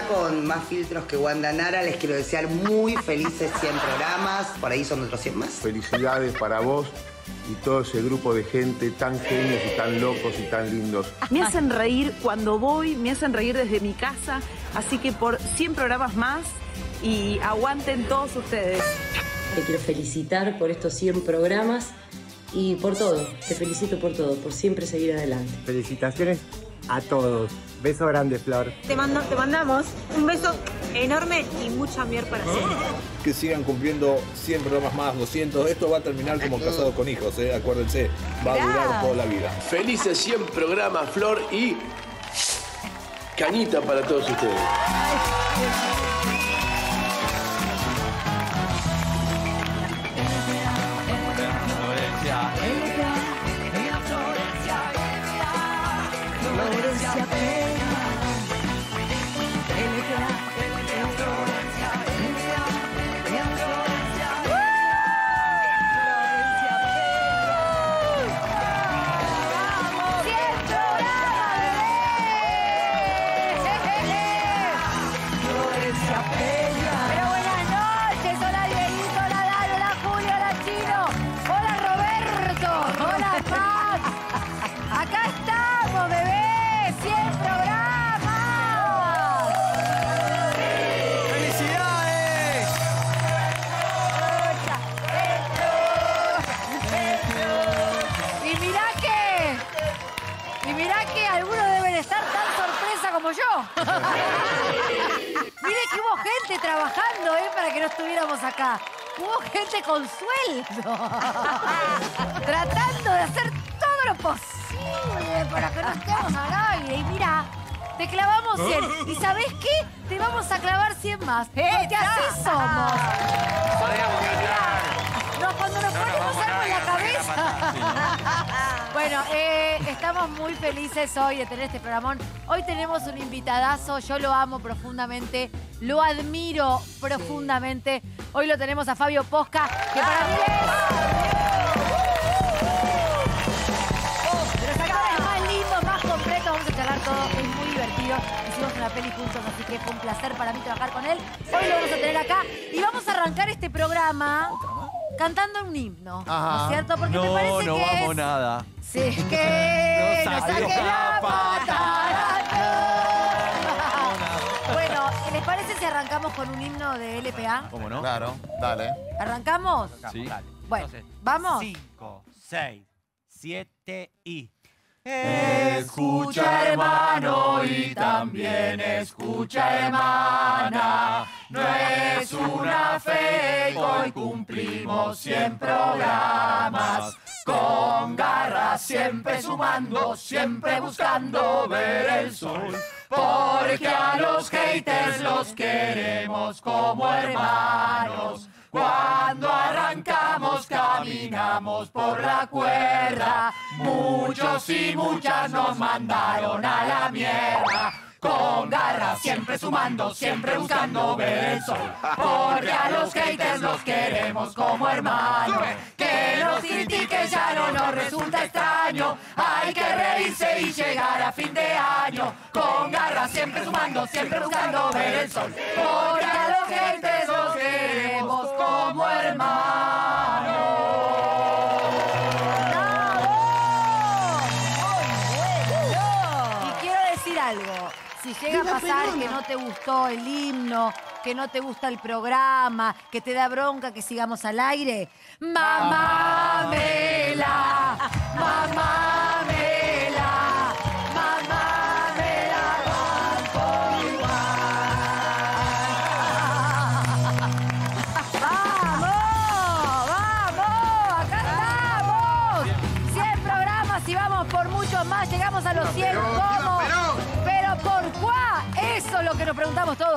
ya con más filtros que Wanda Nara. Les quiero desear muy felices 100 programas. Por ahí son otros 100 más. Felicidades para vos y todo ese grupo de gente tan genios y tan locos y tan lindos. Me hacen reír cuando voy, me hacen reír desde mi casa. Así que por 100 programas más y aguanten todos ustedes. Te quiero felicitar por estos 100 programas y por todo. Te felicito por todo, por siempre seguir adelante. Felicitaciones a todos. Beso grande, Flor. Te, mando, te mandamos un beso enorme y mucha miel para siempre. Que sigan cumpliendo 100 programas más, 200. Esto va a terminar como casado con hijos, ¿eh? acuérdense. Va a durar toda la vida. Felices 100 programas, Flor, y cañita para todos ustedes. Pero estuviéramos acá. Hubo gente con sueldo. Tratando de hacer todo lo posible para que no estemos al aire. Y mira, te clavamos 100. ¿Y sabés qué? Te vamos a clavar 100 más. Porque así somos. No, cuando nos ponemos algo en la cabeza. Bueno, eh, estamos muy felices hoy de tener este programón. Hoy tenemos un invitadazo, yo lo amo profundamente, lo admiro profundamente. Hoy lo tenemos a Fabio Posca, que para mí es... Más más vamos a charlar todo, es muy divertido. Hicimos una peli juntos, así que fue un placer para mí trabajar con él. Hoy lo vamos a tener acá y vamos a arrancar este programa cantando un himno, ¿no es cierto? Porque me No, parece no que vamos es... nada. Si es que No saques la pata. Bueno, ¿qué les parece si arrancamos con un himno de LPA? ¿Cómo no? Claro, dale. ¿Arrancamos? Sí. Bueno, ¿vamos? 5, 6, 7 y... Escucha, hermano, y también escucha, hermana. No es una fe, hoy cumplimos 100 programas. Con garras, siempre sumando, siempre buscando ver el sol. Porque a los haters los queremos como hermanos. Cuando arrancamos caminamos por la cuerda. Muchos y muchas nos mandaron a la mierda. Con garras, siempre sumando, siempre buscando ver el sol. Porque a los haters los queremos como hermanos. Que nos critiquen ya no nos resulta extraño. Hay que reírse y llegar a fin de año. Con garras, siempre sumando, siempre buscando ver el sol. Porque a los haters los queremos como hermanos. Y quiero decir algo. Si llega a pasar que no te gustó el himno, que no te gusta el programa, que te da bronca que sigamos al aire, mamámela, mamámela,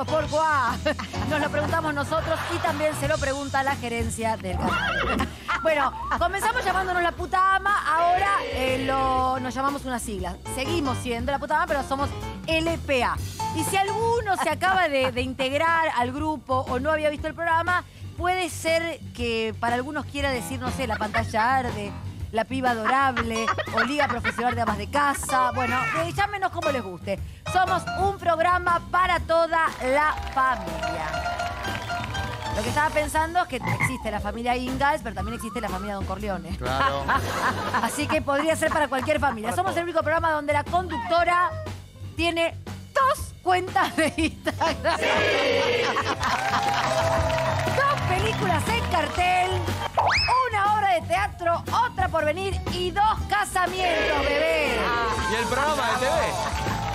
¿Por? Nos lo preguntamos nosotros y también se lo pregunta la gerencia del canal. Bueno, comenzamos llamándonos la puta ama. Ahora eh, lo- nos llamamos una sigla. Seguimos siendo la puta ama, pero somos LPA. Y si alguno se acaba de, de integrar al grupo o no había visto el programa, puede ser que para algunos quiera decir, no sé, la pantalla arde, La Piba Adorable o Liga Profesional de Amas de Casa. Bueno, eh, llámenos como les guste. Somos un programa para toda la familia. Lo que estaba pensando es que existe la familia Ingalls, pero también existe la familia Don Corleone. Claro. Así que podría ser para cualquier familia. Somos el único programa donde la conductora tiene dos cuentas de Instagram. dos películas en cartel, una obra de teatro, otra por venir y dos casamientos, bebé. ¿Y el programa de TV?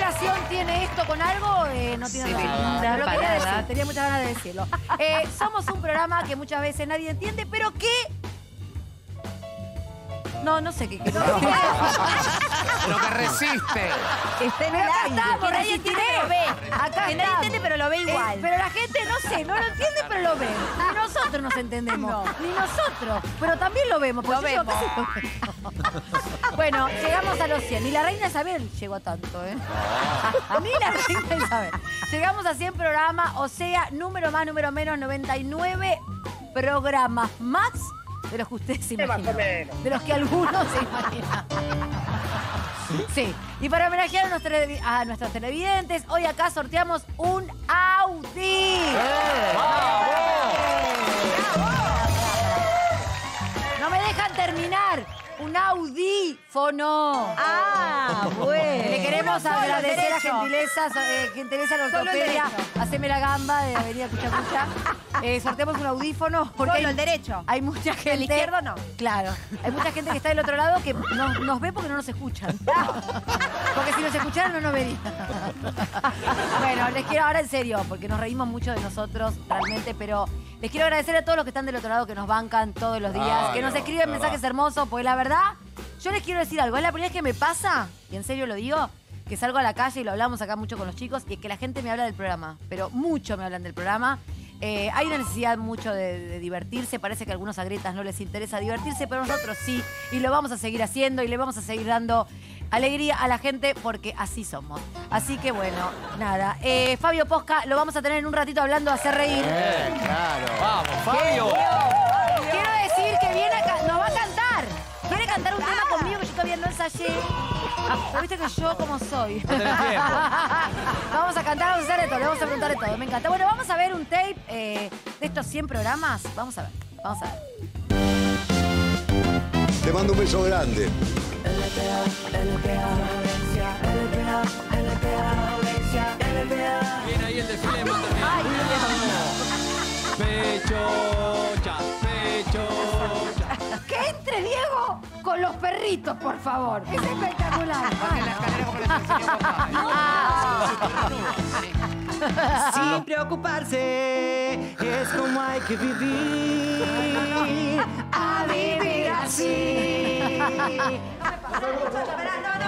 ¿Qué relación tiene esto con algo? Eh, no tiene ve nada. No lo quería decir, tenía muchas ganas de decirlo. Eh, somos un programa que muchas veces nadie entiende, pero que... No, no sé qué quiero decir. Lo que resiste. Está en el acá aire. estamos, Que nadie entiende, pero ve. Acá Que nadie estamos. entiende, pero lo ve Eh, igual. pero la gente, no sé, no lo entiende, pero lo ve. Ni nosotros nos entendemos. No. Ni nosotros. Pero también lo vemos. Lo vemos. bueno, llegamos a los 100. Ni la reina Isabel llegó a tanto, ¿eh? Ni la reina Isabel. Llegamos a 100 programas, o sea, número más, número menos, 99 programas más de los que ustedes se imaginan. De los que algunos se imaginan. Sí, y para homenajear a nuestros, televi- a nuestros televidentes, hoy acá sorteamos un Audi. No Un audífono. Ah, bueno. Le queremos Uno agradecer a. Gentileza, eh, Gentileza la Ortopedia. Haceme la Gamba de Avenida Cuchacucha. Eh, sorteamos un audífono porque Solo hay, el derecho. hay mucha gente... El izquierdo no. Claro. Hay mucha gente que está del otro lado que no- nos ve porque no nos escuchan. Porque si nos escucharan no nos verían. Bueno, les quiero ahora en serio, porque nos reímos mucho de nosotros realmente, pero les quiero agradecer a todos los que están del otro lado, que nos bancan todos los días, Claro, que nos escriben mensajes hermosos, porque la verdad, yo les quiero decir algo, es la primera vez que me pasa, y en serio lo digo, que salgo a la calle y lo hablamos acá mucho con los chicos, y es que la gente me habla del programa, pero mucho me hablan del programa. Eh, hay una necesidad mucho de, de divertirse, parece que a algunos agrietas no les interesa divertirse, pero nosotros sí, y lo vamos a seguir haciendo y le vamos a seguir dando alegría a la gente porque así somos. Así que bueno, nada. Eh, Fabio Posca lo vamos a tener en un ratito hablando de hacer reír. Ensayé. Ah, Viste que yo como soy. vamos a cantar, vamos a hacer de todo, le vamos a preguntar de todo. Me encanta. Bueno, vamos a ver un tape eh, de estos 100 programas. Vamos a ver, vamos a ver. Te mando un beso grande. Viene ahí el desfile de Ay, con los perritos, por favor. Es espectacular. Sin preocuparse, es como hay que vivir. A vivir así.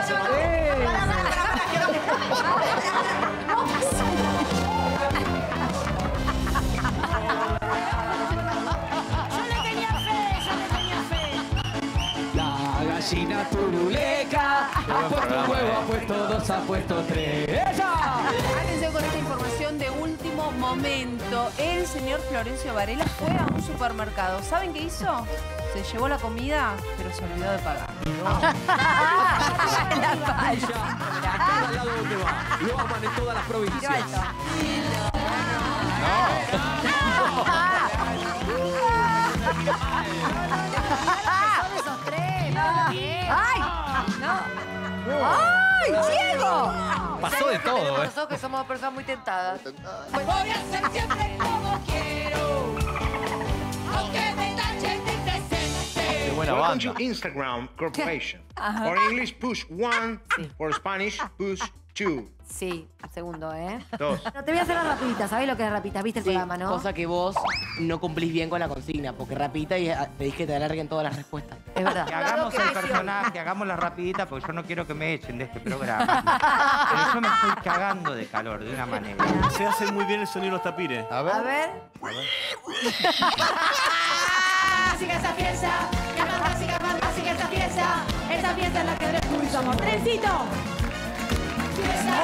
Yo ha puesto tres. ¡Ella! Atención con esta información de último momento. El señor Florencio Varela fue a un supermercado. ¿Saben qué hizo? Se llevó la comida, pero se olvidó de pagar. Ella, a cada lado donde va. Lo aman en todas las provincias. Son esos tres, no, ¡Ay! No. ¡Ay, Diego! Pasó de todo, eh. Nosotros que somos personas muy tentadas. Voy a ser siempre como quiero, aunque me tachen de indecente. Qué buena Welcome banda. to Instagram Corporation. Ajá. For English, push one. For Spanish, push two. Sí, segundo, ¿eh? Dos. No, te voy a hacer las rapiditas. ¿Sabés lo que es rapiditas? ¿Viste el programa, no? Cosa que vos no cumplís bien con la consigna, porque rapita y ah, pedís que te alarguen todas las respuestas. Es verdad. Que hagamos el personaje, hagamos la rapidita, porque yo no quiero que me echen de este programa. Pero yo me estoy cagando de calor, de una manera. Se hace muy bien el sonido de los tapires. A A ver. Fantástica esa fiesta, qué fantástica, fantástica esa fiesta. Esa fiesta es la que descubrimos. Trencito. Fiesta.